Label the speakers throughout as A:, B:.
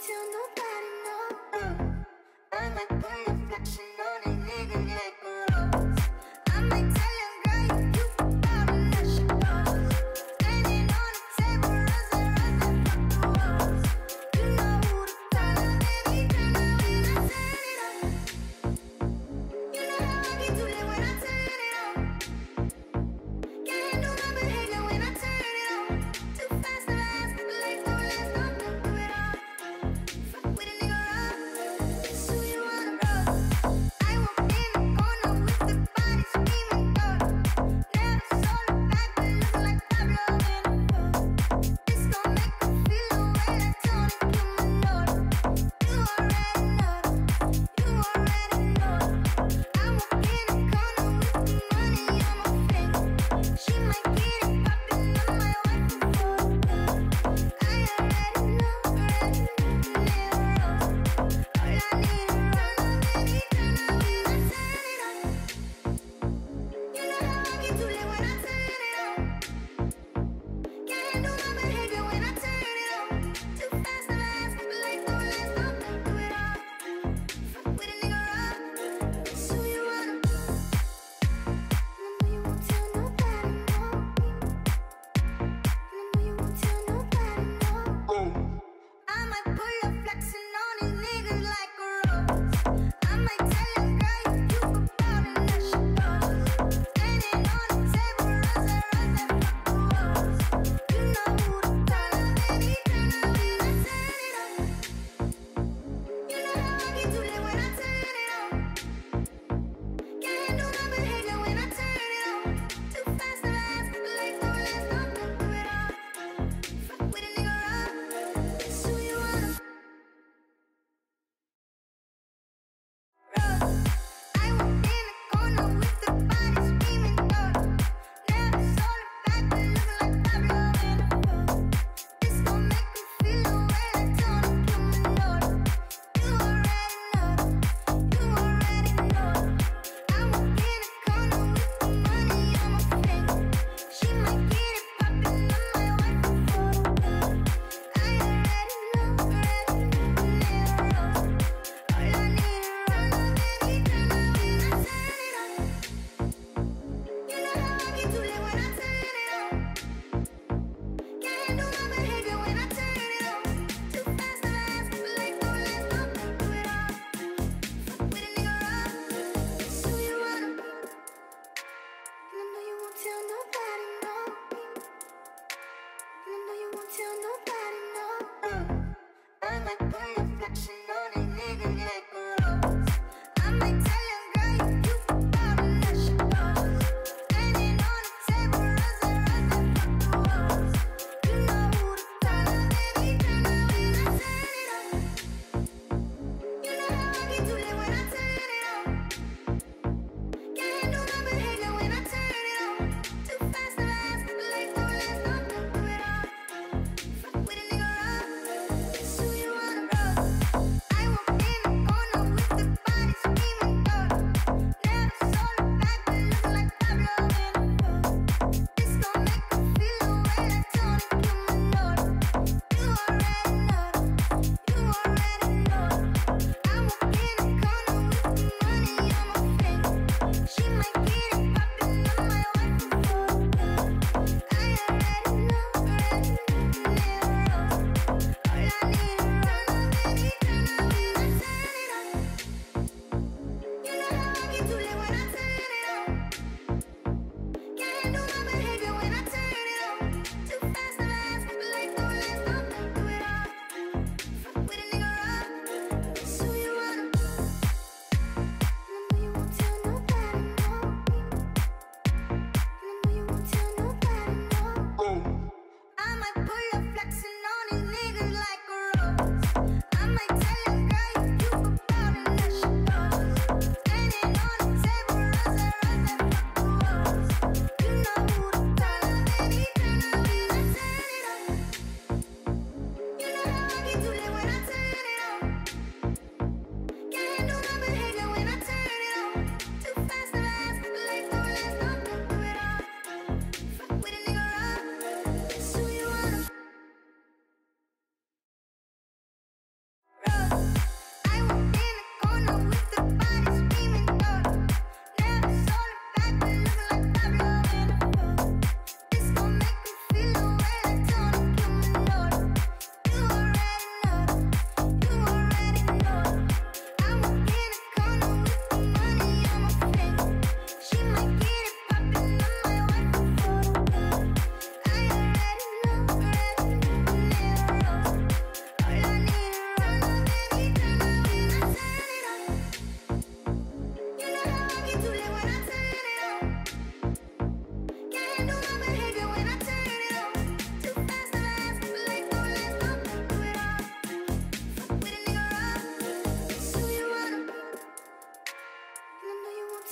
A: till nobody knows. I'm like.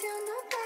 A: の